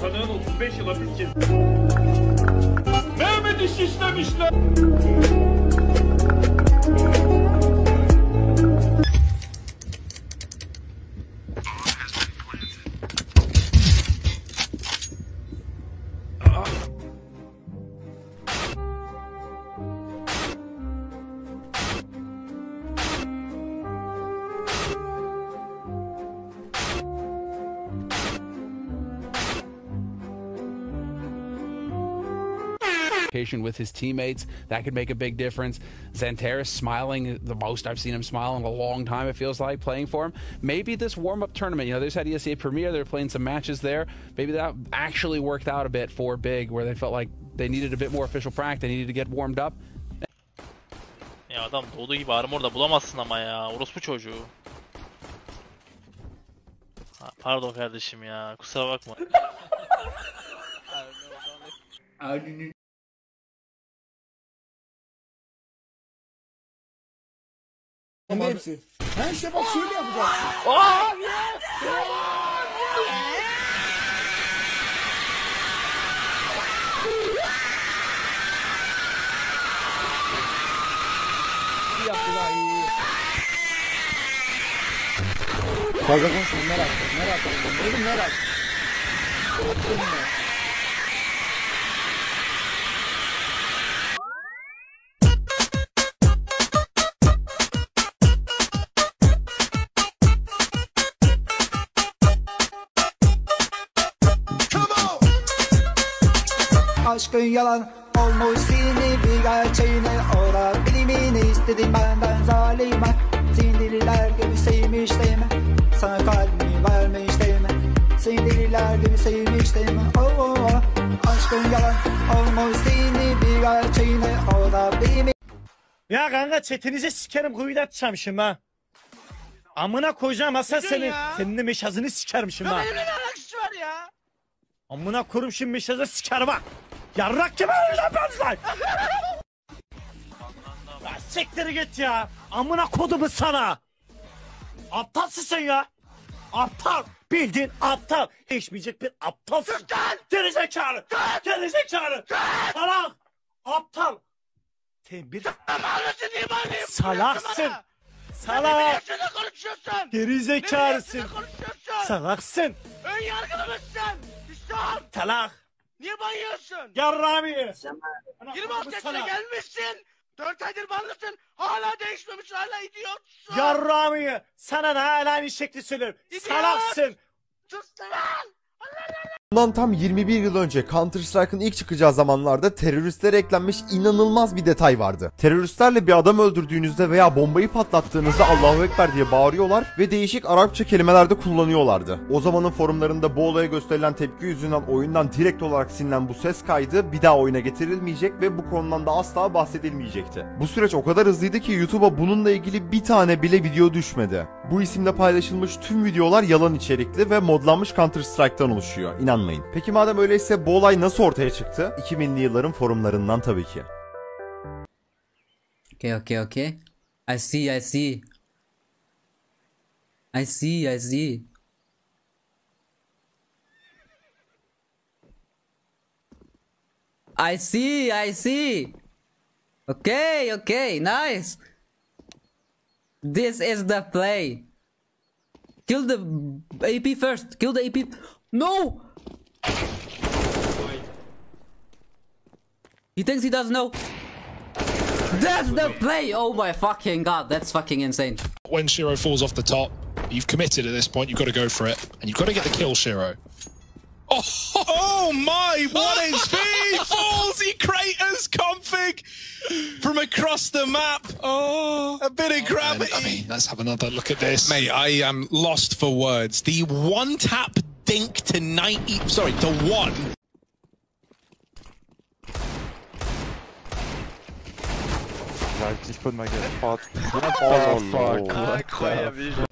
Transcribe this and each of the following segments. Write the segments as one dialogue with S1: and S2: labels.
S1: Sanığın 35 yıl hapis cezası. Mehmet'i şişlemişler. Yapmışlar.
S2: with his teammates. That could make a big difference. Zanteris smiling the most I've seen him smile in a long time, it feels like, playing for him. Maybe this warm up tournament, you know, they just had ESA Premier, they're playing some matches there. Maybe that actually worked out a bit for Big, where they felt like they needed a bit more official practice, they needed to get warmed up.
S3: Ya adam doğduğu gibi armor da bulamazsın ama ya. Orospu çocuğu. Ha, pardon kardeşim ya. Kusura bakma.
S4: Hepsi. Ha işte bak şöyle yapacaksın. İyi. Fazla konuşma merak etme merak etme. Oğlum merak etme.
S5: Aşkın yalan olmuş seni bir gerçeğine ora Bilimini istedim benden zalime Sindiriler gibi sevmiş değil mi? Sana kalbimi vermiş değil mi? Sindiriler gibi sevmiş değil mi? Oh, oh, oh. Aşkın yalan olmuş seni bir gerçeğine ora Bilimi
S1: Ya kanka çetenize sikerim kuyuda atacağım şimdi ha. Amına koyacağım Hasan seni. Senin de meşazını sikerim şimdi ha.
S6: Benimle ne alakası var ya?
S1: Amına korum şimdi meşazı sikerim ha. Yarrak gibi öyle benzer. Ya siktir git ya. Amına kodumu sana. Aptalsın sen ya. Aptal. Bildiğin aptal. Değişmeyecek bir aptalsın. Geri zekalı. Geri zekalı. Salak. Aptal.
S6: Bağırayım.
S1: salaksın.
S6: Salak. Konuşuyorsun.
S1: Geri zekalısın. Salaksın.
S6: Ön yargılı mısın?
S1: Salak.
S6: Niye banıyorsun?
S1: Yarrami.
S6: 26 yaşına gelmişsin. 4 aydır banlısın. Hala değişmemiş. Hala idiotsun.
S1: Yarrami. Sana da hala aynı şekli söylüyorum.
S6: İdiot.
S1: Salaksın.
S6: Sus lan.
S7: Bundan tam 21 yıl önce Counter Strike'ın ilk çıkacağı zamanlarda teröristlere eklenmiş inanılmaz bir detay vardı. Teröristlerle bir adam öldürdüğünüzde veya bombayı patlattığınızda Allahu Ekber diye bağırıyorlar ve değişik Arapça kelimeler de kullanıyorlardı. O zamanın forumlarında bu olaya gösterilen tepki yüzünden oyundan direkt olarak silinen bu ses kaydı bir daha oyuna getirilmeyecek ve bu konudan da asla bahsedilmeyecekti. Bu süreç o kadar hızlıydı ki YouTube'a bununla ilgili bir tane bile video düşmedi. Bu isimle paylaşılmış tüm videolar yalan içerikli ve modlanmış Counter Strike'tan oluşuyor. İnanmayın. Peki madem öyleyse bu olay nasıl ortaya çıktı? 2000'li yılların forumlarından tabii ki.
S8: Okay, okay, okay. I see, I see. I see, I see. I see, I see. Okay, okay, nice. This is the play. Kill the AP first. Kill the AP. No! He thinks he doesn't know. That's the play! Oh my fucking god, that's fucking insane.
S9: when Shiro falls off the top, you've committed at this point. You've got to go for it, and you've got to get the kill, Shiro. Oh, oh my! What is speed? Fallsy Craters config from across the map. Oh, a bit of gravity. I mean, let's have another look at this,
S10: Mate, I am lost for words. The one tap dink to 90. Sorry, the one.
S11: Ich put my get hot. Oh, fuck.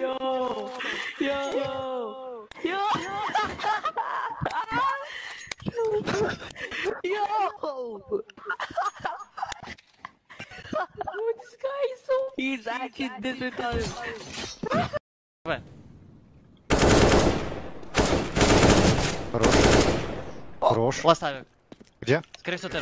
S6: Йоу! Йоу! Йоу! Йоу! Oh, this guy is so He's actually this retarded.
S11: Хорош. Хорош.
S12: Поставим.
S11: Где?
S12: Скорее всего, ты.